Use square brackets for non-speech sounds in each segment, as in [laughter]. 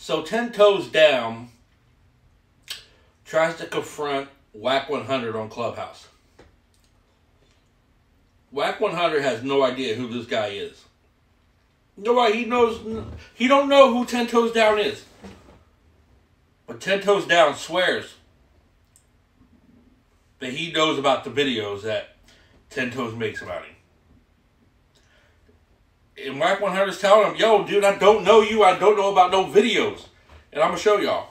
So ten toes down tries to confront Wack 100 on Clubhouse. Wack 100 has no idea who this guy is. Nobody he knows he don't know who Ten Toes Down is. But Ten Toes Down swears that he knows about the videos that Ten Toes makes about him. And Wack 100 is telling him, yo, dude, I don't know you. I don't know about no videos. And I'm going to show y'all.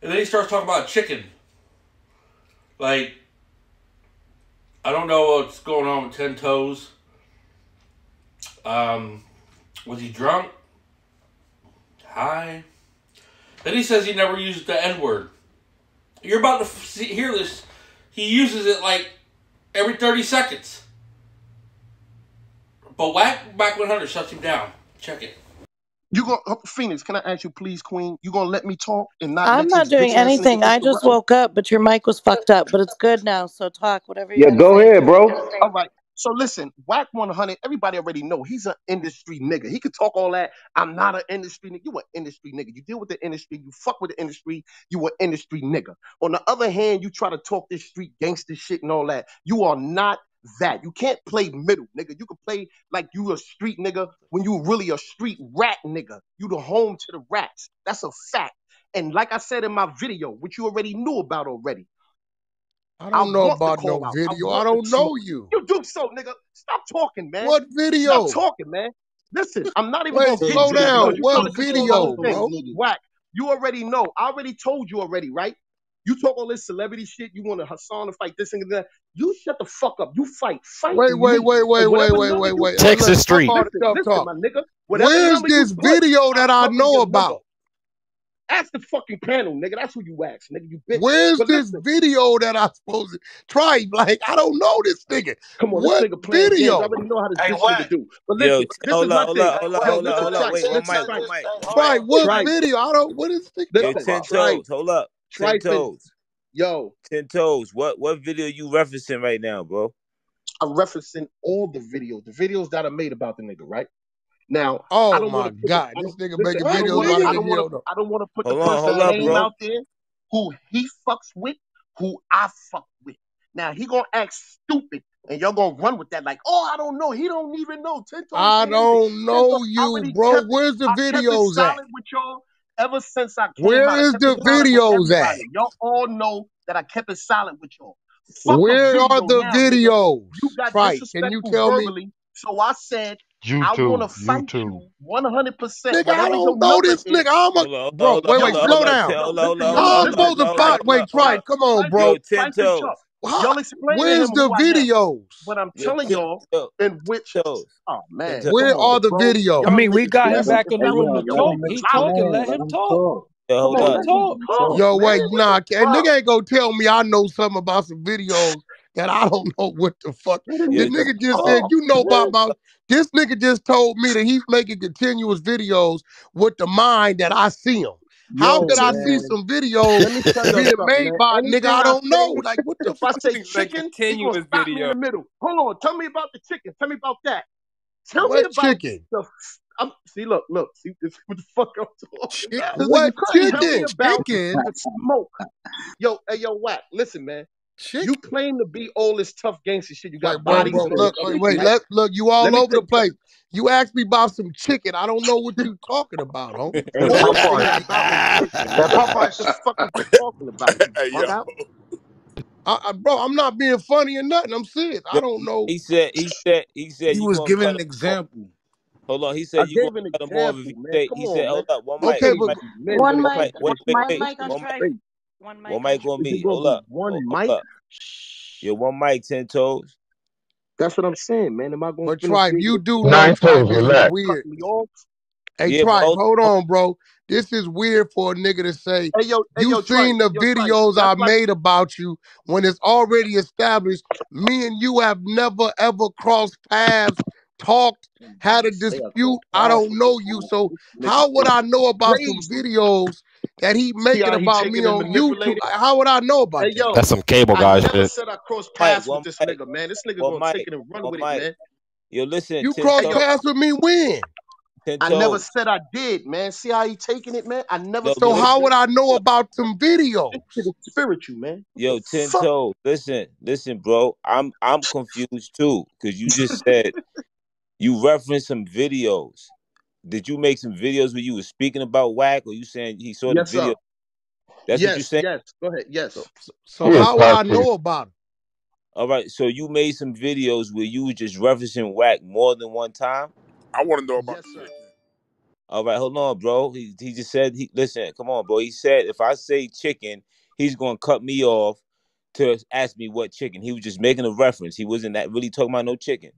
And then he starts talking about chicken. Like, I don't know what's going on with Ten Toes. Um, was he drunk? High? Then he says he never used the N word. You're about to see, hear this. He uses it like every 30 seconds. But Wack Back 100 shuts him down. Check it. You go, oh, Phoenix? Can I ask you, please, Queen? You gonna let me talk and not? I'm not doing bitch ass niggas anything. I just interrupt me? woke up, but your mic was fucked up. But it's good now, so talk whatever you Yeah, go say. ahead, bro. All right. So listen, Wack 100, everybody already know he's an industry nigga. He could talk all that. I'm not an industry nigga. You an industry nigga. You deal with the industry. You fuck with the industry. You an industry nigga. On the other hand, you try to talk this street gangster shit and all that. You are not that. You can't play middle, nigga. You can play like you a street nigga when you really a street rat nigga. You the home to the rats. That's a fact. And like I said in my video, which you already knew about already, I I don't know about no out. Video. I the don't know you. You do so, nigga. Stop talking, man. What video? Stop talking, man. Listen, I'm not even Wait, gonna get slow down. What trying to control the whole video, bro? Wack. You already know. I already told you already, right? You talk all this celebrity shit. You want to Hassan to fight this and that. You shut the fuck up. You fight. Fight Wait, wait, me. wait, wait, wait, wait, wait, wait. put, Hey, look, Texas fuck Street. all the listen, tough listen, talk. my nigga. Where's number you this put, video that I know your number. about? Ask the fucking panel, nigga. That's who you ask, nigga. You bitch. Where's But this listen, video that I supposed to try? Like, I don't know this nigga. come on, What this nigga playing games. I already know how this Hey, nigga do. But listen, t- this is hold my up, hold thing. up, hold up, hold up, hold up. Trife, Wait, one listen, mic, one mic. Try what Trife, video? I don't. What is this Yo, ten toes. Hold up, ten toes, yo, ten toes. What what video you referencing right now, bro? I'm referencing all the videos, the videos that I made about the nigga, right? Now, oh I Oh don't my want put the, God, I this don't nigga making videos about to. a I don't want video. to. though. I don't want to put the Hold on, person hold up, name bro. out there who he fucks with, who I fuck with. Now he gonna act stupid, and y'all gonna run with that like, oh, I don't know. He don't even know. Ten toes I don't know you, bro. kept. Where's the I kept it videos at? silent with y'all ever since I came Where out. Is kept the it silent videos at? Y'all all know that I kept it silent with y'all. Fuck a Where are the now, videos? You got Trife, can you disrespectful tell me? so I said I want to fight YouTube. you 100%. Nigga, I don't know this nigga. I'm a Hold bro. hold Wait, wait, hold up, slow hold down. ten, yo, hold up, hold listen, up, yo, hold How up, I'm hold supposed to hold up, Trife, fight? Wait, up, hold Trife, up. come on, bro. Yo, ten Trife and toes. Chuck. How, Y'all explaining to where's him the who I am. videos? But I'm telling ten, y'all yo, in which, shows? oh ten man, toes. come Where are the bro. I mean, we got him back in the establish room the to talk. It's He talking. Let him talk. Yo, hold on, up. him let him talk. talk, Yo, wait, nah, and Bro, nigga ain't gonna tell me I know something about some videos that I don't know [laughs] what the fuck. let him Yo, The nigga nigga just said, oh, you know about my. This nigga just told me that he's making continuous videos with the mind that I see him. How Yo, could I see some videos Let me tell y'all being made man. by a nigga I I don't know? Like, what the if I fuck? say chicken, continuous stop me in video. the middle. Hold on, tell me about the chicken. Tell me about that. Tell me about chicken? the. I'm, see, look, look, see this what the fuck I'm talking about. What nigga crazy. Tell me chicken? Chicken. smoke. Yo, hey, yo, Wack, listen, man. Chicken? You claim to be all this tough gangster shit. You Wait, got bro, bodies bro, and look, wait, wait, let look, you all Let over the you place. You asked me about some chicken. I don't know what you talking about, homie. What nothing chicken? about no chicken, That. Popeye What the shit. fuck is you talking about, you Hey, bug yo. out? I, I, bro, I'm not being funny or nothing. I'm serious. I don't know. he said, he said, he said He you was giving cut an him example. Hold on, he I said you gonna gave an cut him off if example, he man. say. Come He said, man. hold up, one You mic, Okay, can't one mic, even be men, One but one mic. mic, wait, just wait, One mic on it's one mic, One one mic on mic on Is me. gonna Hold be up, one hold, hold mic? up. Yeah, one mic, ten toes. That's what I'm saying, man. Am I gonna but finish Trife, you do nine toes. the Trife. time This and is you gonna weird. cut? Hey Yeah, but Trife, hold, hold hold, on, bro. This is weird for a nigga to say Hey yo, hey you yo, Trife, seen the yo, videos That's I like made about you when it's already established. Me and you have never ever crossed paths, talked, had a dispute. I don't know you, so how would I know about some videos that he making how he about me on YouTube? how would I know about Hey that? That's some cable I never said I crossed mic, paths with one this nigga, man. This nigga one gonna take it and run one with it, mic. man. Yo, listen, You crossed Hey yo, toes. paths with me when? I never said I did, man. See how he taking it, man? I never Yo, So yo, how did. would I know yo, about some videos? This shit spiritual, man. Yo, the ten fuck? toes. Listen, listen, bro. I'm I'm confused too because you just said [laughs] you referenced some videos. Did you make some videos where you were speaking about Wack, or you saying he saw the video? sir. That's what you Yes, saying. yes. Go ahead. Yes. So, so, so how would I know about it? All right, so you made some videos where you were just referencing Wack more than one time. I want to know about Yes, the sir. All right, hold on, bro. He he just said he listen. Come on, bro. He said if I say chicken, he's gonna cut me off to ask me what chicken. He was just making a reference. He wasn't that really talking about no chicken.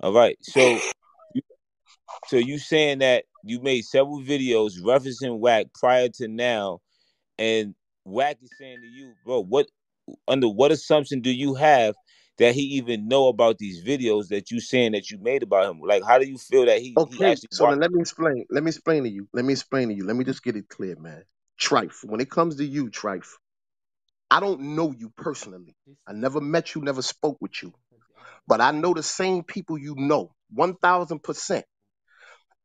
All right, so you- so you saying that you made several videos referencing Wack prior to now, and Wack is saying to you, bro, what under what assumption do you have that he even know about these videos that you saying that you made about him? Like, how do you feel that he he Okay, actually so let me explain. Let me explain to you. Let me explain to you. Let me just get it clear, man. Trife, when it comes to you, Trife, I don't know you personally. I never met you, never spoke with you. But I know the same people you know, 1000%.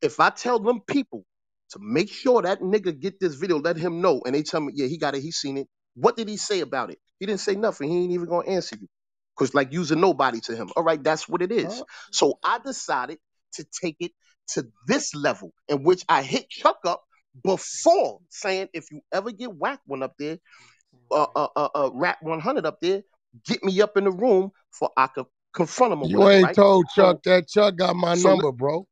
If I tell them people to make sure that nigga get this video, let him know, and they tell me, yeah, he got it, he seen it. What did he say about it? He didn't say nothing. He ain't even gonna answer you. Cause like using nobody to him. All right, that's what it is. So I decided to take it to this level in which I hit Chuck up before saying if you ever get Wack one up there, uh uh uh, uh rap 100 up there, get me up in the room for I could confront him or You whatever, ain't right? told So Chuck that. Chuck got my so number, bro.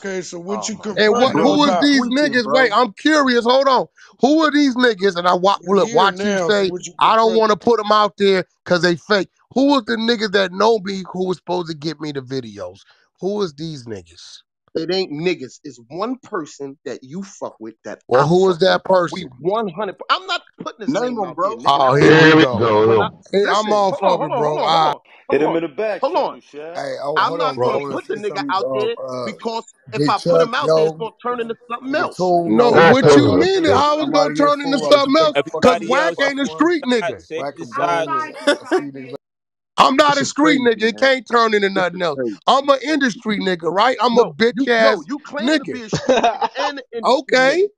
Okay, so what oh you my And what? him Who was about? these niggas? bro. Wait, I'm curious. Hold on. Who are these niggas? And I wa- look, here watch you now, so say you I don't want to put them out there because they fake. Who was the niggas that know me who was supposed to get me the videos? Who is these niggas? It ain't niggas. It's one person that you fuck with that Well, I who is fuck with. that We person? 100. I'm not putting his Name name him, out there, bro. nigga. Oh, Now, here Here we we go. go. when I Hey, I'm listen, all hold on, for hold on, hold bro. on, hold on, Hit him in the back hold on. Hey, oh, I'm not gonna put the nigga out dog. there Uh, because if I put Chuck, him out there, it's gonna turn into something else. told me No, what you mean? nigga. How it's I'm out gonna turn into fool. I just something else? Cause Everybody Wack ain't a street nigga. [laughs] I'm not This a street crazy, nigga. It can't turn into nothing else. I'm an industry nigga, right? I'm a No, bitch you no, ass you claim to nigga. be a street nigga and [laughs] Okay. nigga.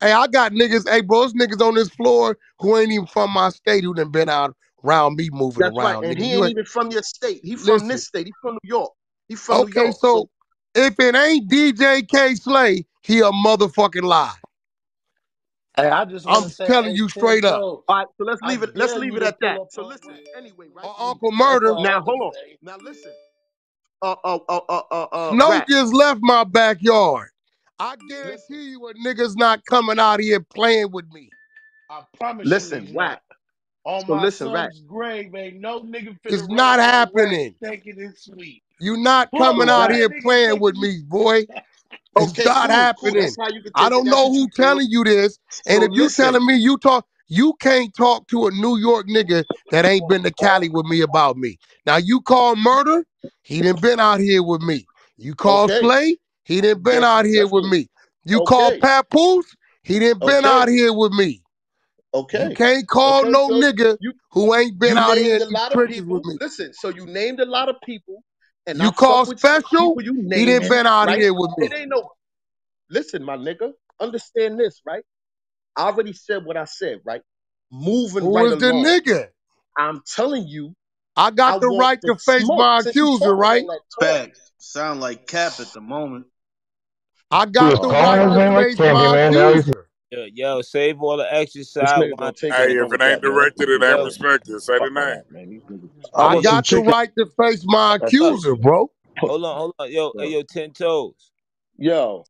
Hey, I got niggas. Hey, bro, there's niggas on this floor who ain't even from my state who done been out around me moving That's right. around, And nigga. he ain't ain't even from your state. He from listen. this state. He from New York. He from New Okay, York. So so if it ain't DJ Kay Slay, he a motherfucking lie. Hey, I just I'm say, telling hey, you straight up. toes. all right, so let's I leave it. Let's leave it at that. up So listen. Anyway, right? Uh, Uncle Murder, Now hold on. say. Now listen. Uh uh uh uh uh, uh Snow rap. just left my backyard. I Listen. guarantee you a nigga's not coming out here playing with me. I promise Listen, you he's whack. not. On So my listen, rap. son's grave, ain't no nigga It's not run around whack happening. thinking it's sweet. You not Pull coming So out rap. here playing with me, boy. It's Okay, not cool, cool. happening. You I don't know who telling you this. And So if you telling me you talk, you can't talk to a New York nigga that ain't been to Cali with me about me. Now you call murder, he didn't been out here with me. You call Okay. Slay, he didn't been out here with me. You call Okay. Papoose, he didn't been Okay. out here with me. Okay. You can't call no So nigga you who ain't been out here in named a lot of with me. Listen. So you named a lot of people, and You fuck call special, people you he didn't naming, been out right? here with me. It me. ain't no. Listen, my nigga. Understand this, right? I already said what I said, right? Moving Who right is the nigga? I'm telling you, I I got the right to face my accuser, right? all that talk, Facts. Sound like cap at the moment. I got was the right calling his man, to face my Candyman. Now accuser. Yo, yo, save all the exercise. this side nigga gonna one. take it Hey, if it ain't that, man. That's directed, it ain't Yo, ridiculous. respected. Say the name. man. I I hey, yo, got wasn't the right to face my accuser, bro. hold on, hold on. Yo, hey, yo, ten toes. Yo,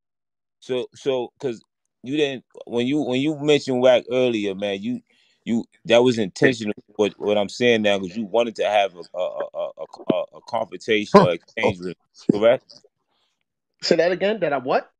So, so, cause you didn't when you when you mentioned Wack earlier, man. You you that was intentional. What what I'm saying now, because you wanted to have a a a, a, a, a confrontation or [laughs] exchange with correct? say that again. That I what?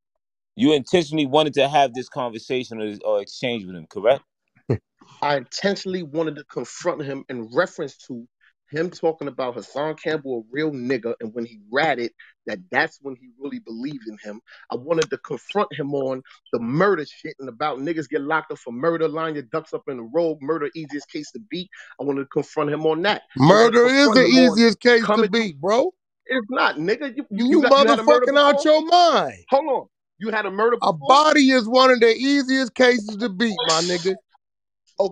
You intentionally wanted to have this conversation or, or exchange with him, correct? [laughs] I intentionally wanted to confront him in reference to him talking about Hassan Campbell, a real nigga, and when he ratted, that that's when he really believed in him. I wanted to confront him on the murder shit and about niggas get locked up for murder, line your ducks up in the road, murder easiest case to beat. I wanted to confront him on that. I wanted to Murder is the easiest case to coming beat, bro. It's not, nigga. You you, You you got you had a murder motherfucking out your mind. Hold on. You had a murder A before? body is one of the easiest cases to beat, my nigga.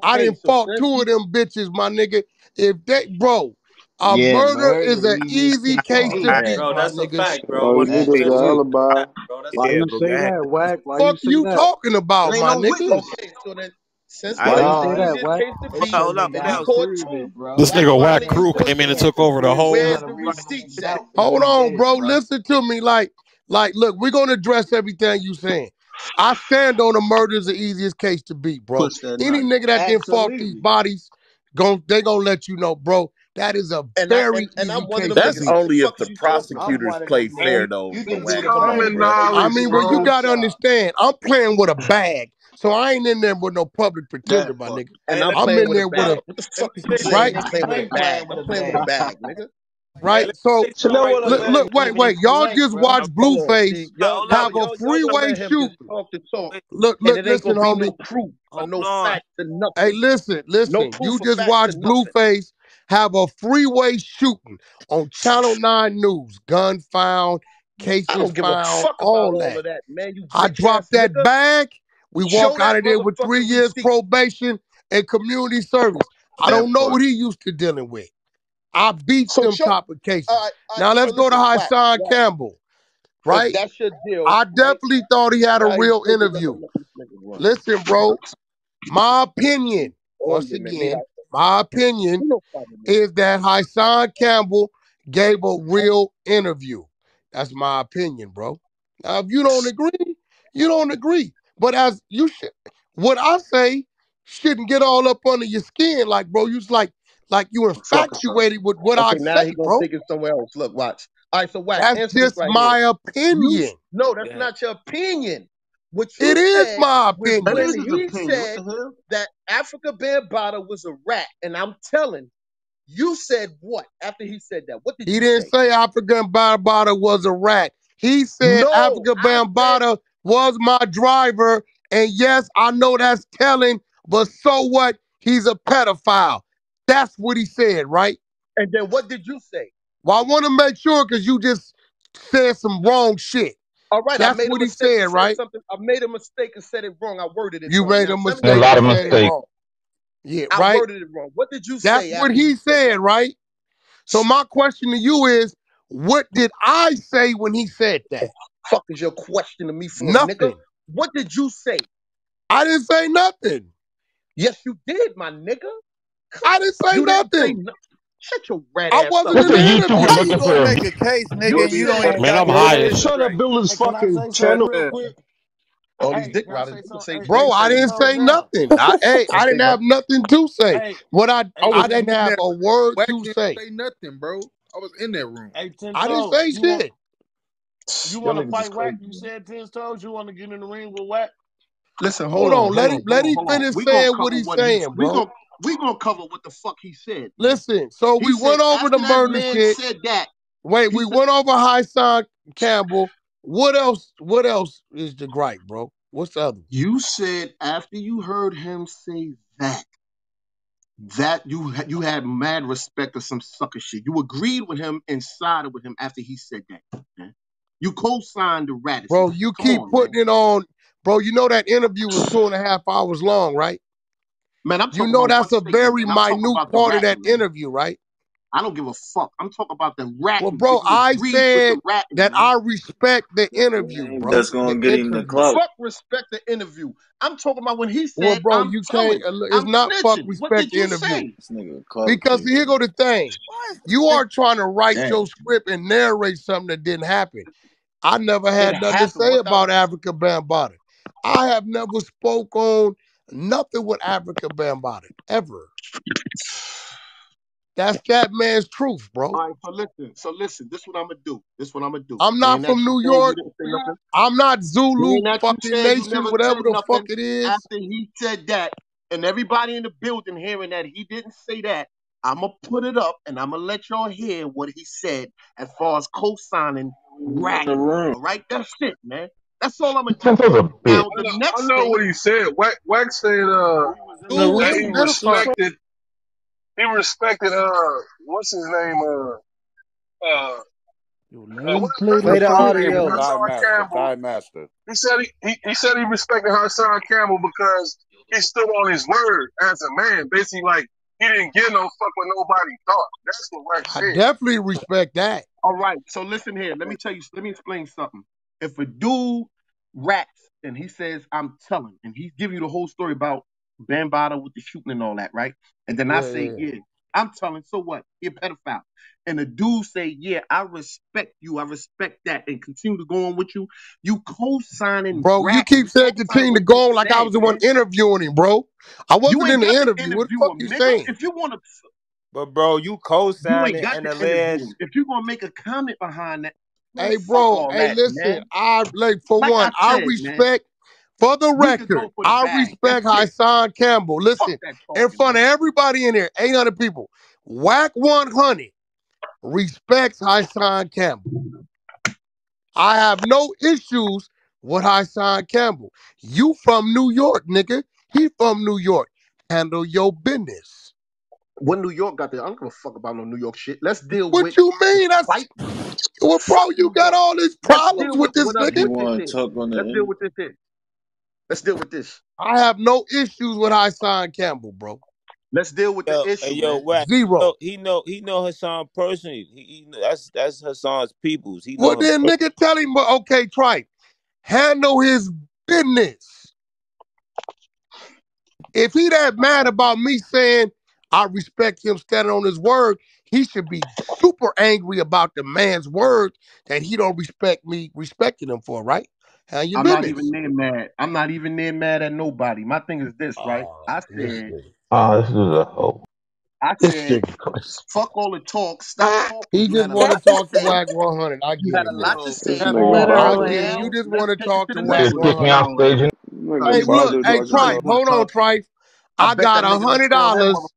I didn't so fought two of them bitches, my nigga. If they, bro, a Yeah, murder murder is an easy case case to to beat. beat, Bro, my that's a nigga. fact, bro. Oh, That's niggas got absolutely alibi. fact, bro. That's Why you say that, Wack? Fuck you talking about, my no nigga? Okay, so then since I murder ain't- is Why you say that, easiest Wack? case to Hold on, hold on, you hold on. caught two. This nigga Whack Crew came in and took over the whole. Where's the receipts at? Hold on, bro. Listen to me. Like, like, look, we're gonna address everything you saying. I stand on the murder is the easiest case to beat, bro. Push that Any knife. nigga that didn't fought these bodies, gon' they gonna let you know, bro. That is a And I very and, and I'm easy one case That's niggas. beat. What only if the is you talking about? prosecutors play them, fair, man. though. You can It's do Wack. it. Come common on. I mean, well, you gotta understand. I'm playing with a bag, so I ain't in there with no public pretender, That my nigga. And I'm I'm in with a there with a What the fuck is you say this, saying? right, I'm playing with a bag. playing with I'm a playing with a bag. bag, nigga. Hey, right. let So say right look, look, wait, wait. Y'all just watch Hold on. Blueface See, y'all, Hold y'all, have on, a y'all, y'all gonna freeway let him shooting. talk talk, Look, look, listen, homie. no proof or hold no on. Hey, nothing. listen, No listen. You just facts watch. Blueface have a freeway shooting on Channel 9 News. Gun found, I cases don't give a found, fuck about all all that. of that, man. You I bitch dropped that nigga. bag. We Show walk out of there with three years probation and community service. I don't know what he used to dealing with. I beat So them show. type of cases. All right, all right. Now let's go to Hassan Wack. Campbell, right? that's your deal, I right? definitely thought he had a real interview. let this nigga run. Listen, bro, my opinion, once again, my opinion You know fucking man. is that Hassan Campbell gave a real interview. That's my opinion, bro. Now, if you don't agree, you don't agree. But as you should, what I say shouldn't get all up under your skin, like, bro. You like, like you Fuck, infatuated with what I Okay, now say, he gonna bro. take it somewhere else. Look, watch. All right, so Wack. That's Answer just right my here. You opinion. no, that's Yeah. not your opinion. What you It is said my was That opinion. when is his he opinion. Said that Afrika Bambaataa was a rat, and I'm telling you said what after he said that? What did He you didn't say? say African Bambaataa was a rat. He said No, Afrika I Bambaataa was my driver. And yes, I know that's telling, but so what? He's a pedophile. That's what he said, right? And then what did you say? Well, I want to make sure because you just said some wrong shit. All right, I That's made a what he said, said right? something. I made a mistake and said it wrong. I worded it wrong. You wrong. made a tell me A mistake lot you of and said. said mistakes. wrong. Yeah, I right? worded it wrong. What did you That's say That's what after he he said said, right? So my question to you is, what did I say when he said that? Fuck is your question to me for, nigga? Nothing. What did you say? I didn't say nothing. Yes, you did, my nigga. I didn't say You didn't say nothing. no. Shut your rat I wasn't up, What's in the the interview. How you gonna make a case, nigga, You you don't even Man, I'm high. shut up, straight? Hey, fucking channel. real man. quick? all these Hey, dick riders. say You can something? say Hey, Bro, I didn't say down. nothing. I [laughs] hey, I didn't bro. have nothing to say. Hey, What I I I didn't have a word Wack to didn't say. say nothing, bro. I was in that room. hey, ten I didn't say You want shit. you Y'all want to fight Wack? You said ten toes. You want to get in the ring with Wack? Listen, hold Hold on, on. Let him let him finish saying what he's he. saying, We bro. We gonna cover what the fuck he said. Listen, so He we said went over the murder man shit. said that. Wait, He we said went over High Hassan Campbell. What else? What else is the gripe, bro? What's the other? you said after you heard him say that that you you had mad respect or some sucker shit. You agreed with him and sided with him after he said that. Man. You co-signed the rat. Bro, you Come keep on, man. putting it on. Bro, you know that interview was two and a half hours long, right? Man, I'm You know that's a very man. I'm talking minute part of that interview, right? I don't give a fuck. I'm talking about the rap. Well, bro, I said the that man? I respect the interview, bro. That's gonna get him the club. Fuck respect the interview. I'm talking about when he said. Well, bro, I'm you can't. uh, It's I'm not fuck snitching. What respect the interview say? This nigga a clout because chaser. here go the thing. What? You are trying to write Damn. your script and narrate something that didn't happen. I never It had nothing to say about Afrika Bambaataa. I have never spoke on nothing with Afrika Bambaataa ever. That's that man's truth, bro. All right, so listen, so listen. This what I'm gonna do. This what I'm gonna do. I'm not from New York. didn't say nothing. I'm not Zulu Being that you fucking nation, whatever the fuck it is. after he said that, and everybody in the building hearing that he didn't say that, I'm gonna put it up and I'm gonna let y'all hear what he said as far as co-signing Who's in the ratting. room? All right, that's it, man. That's all I'm gonna do. Tento's a bitch. I the know, I know thing, what he said. Wack, Wack said uh, Who was in the Dude room? that is he respected, he respected uh, what's his name uh, uh, Yo, And let him play Play the audio. Master, Campbell, Master. he said he, he, he said he respected Hassan Campbell because he stood on his word as a man. Basically, like he didn't give no fuck what nobody thought. That's what Wax I definitely respect that. All right. So listen here. Let me tell you. Let me explain something. If a dude raps and he says, "I'm telling," and he's giving you the whole story about Bambaataa with the shooting and all that, right? And then I Yeah, say, yeah. "Yeah, I'm telling." So what? You're a pedophile. And the dude say, "Yeah, I respect you. I respect that," and continue to go on with you. You co-signing Bro, you keep saying co-signing continue to go on like I was the one interviewing him, bro. I You wasn't in the got to interview. What the fuck him, you nigga. saying? If you want to, But bro, you you co-signing ain't got and to interview alleged. If you gonna make a comment behind that, man, Hey, bro. Hey, that, listen. man. I like for Like one. I I said, man, respect. For the record, for the I bag. That's [laughs] respect it. Hassan Campbell. Listen, in front of everybody in there, 800 people. Wack 100 respects Hassan Campbell. I have no issues with Hassan Campbell. You from New York, nigga. He from New York. Handle your business. What New York got there? I don't give a fuck about no New York shit. Let's deal What with What you mean? That's fight. well, bro. You got all these problems with with this nigga. You want to talk on the Let's deal with this here. Let's deal with this. I have no issues with Hassan Campbell, bro. Let's deal with the Yo, hey, issue, yo, man. Wax. Zero. No, he know he know Hassan personally. He, he that's that's Hassan's peoples. He know Well, then, nigga, tell him, well, okay, Trife, handle his business. If he that mad about me saying I respect him standing on his word, he should be super angry about the man's word that he don't respect me respecting him for, right? Handle your I'm not business. even near mad. I'm not even near mad at nobody. My thing is this, right? Oh, I this said, nigga. Oh, this is a hoe. I This said, fuck all the talk. Stop ah, talking. He just want to talk to say. Wack 100. I You get had it, a lot to say. I Literally. get it. You just want to talk to to the Wack next Just kick me off 100. stage. nigga Hey, look, hey, like Trife, hold on, talk. Trife. I I got a hundred dollars.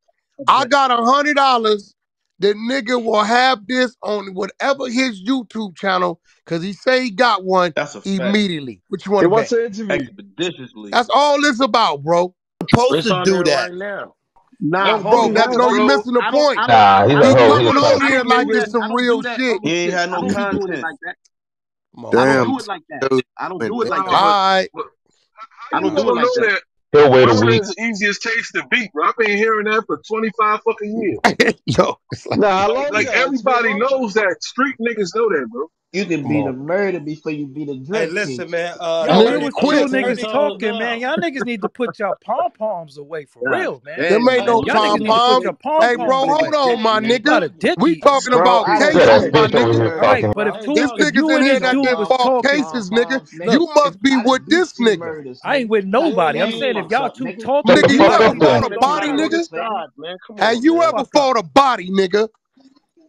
I got a hundred dollars. The nigga will have this on whatever his YouTube channel because he say he got one That's a fact. immediately. What you want Hey, to what's bet? the interview? Expeditiously. That's all this about, bro. Supposed It's to on do there that. right now. Nah, hold bro, on, that no, you bro. missing the I don't, point. I don't, Nah, he's I a He don't, hoe. I coming don't, on I here don't like do this that. I some don't real that shit. He ain't here. had I no don't be doing it content. like that. Come I on, don't. Damn. do it like that. dude. I don't do it like All that. right. I how you don't do it gonna like know that. that? He'll wait a week. is the easiest case to beat, bro. I've been hearing that for 25 fucking years. [laughs] Yo, it's like, Nah, how Like, like ago? Everybody knows that. Street niggas know that, bro. You can come beat a on. murder before you beat a Hey, listen, case. man. Uh, Yo, Nigga, it thirty, was quit. niggas talking, down. man. Y'all niggas need to put y'all pom poms away for God real, man. Them damn, ain't no Y'all pom need to niggas put poms. your say pom Hey, bro, hold on, my man. Nigga. We talking Bro, about I He done said cases, beat that a my bitch nigga. here All right, but if two, This if niggas in and here this that dude was talking, cases, nigga. poms, nigga. look, You must be with this two nigga. I ain't with nobody, I'm saying if y'all up, two talking, Nigga, you you ever up you got fought a some It don't shit body, matter nigga? man. Come Have you ever Fuck fought a body, nigga?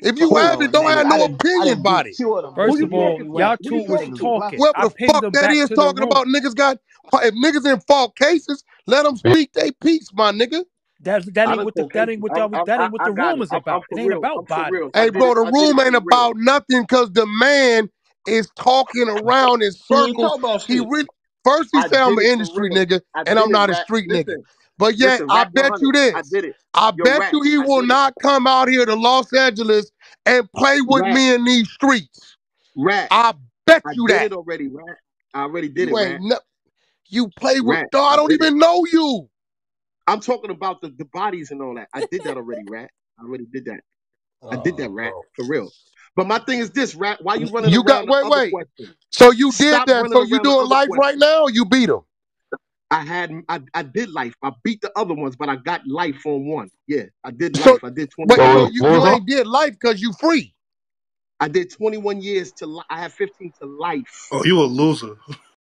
If you Come haven't, on, don't nigga. have no I opinion about beat body. two of them Who First you of all, y'all two you was talking niggas to? talking. bluffing. I Whoever the fuck them that back is to the talking about niggas got if niggas in fault cases, let them speak their piece, my nigga. That that ain't what the that ain't what I'm, y'all was I'm, that ain't what the room it. is I'm, I'm about. It ain't real. about I'm for real. bodies. I Hey, bro, the I did it room ain't about nothing because the man is talking around in circles. He shit. really first he I say I'm an industry nigga and I'm not a street nigga. Listen, But yet listen, I Rat bet you 100. I this. did it. I Yo, bet Rat, you he I will did it. not come out here to Los Angeles and play with Rat, me in these streets. Rat. I bet I you did that. it already, Rat. I already did You it, ain't Rat. no, you play with Rat, dog, I I don't did it. even know you. I'm talking about the, the bodies and all that. I did that already, Rat. I already did that. I did that, Oh, Rat, bro. for real. But my thing is this, Rat. Why you running You got around the wait, other wait. question? So you did Stop that. running So you around the doing other life right question. now? Or you beat him. I had I, I did life. I beat the other ones, but I got life on one. Yeah, I did So life. I did wait, 21 so years. you, you ain't did life because you free. I did 21 years to li- I have 15 to life. Oh, you a loser. [laughs]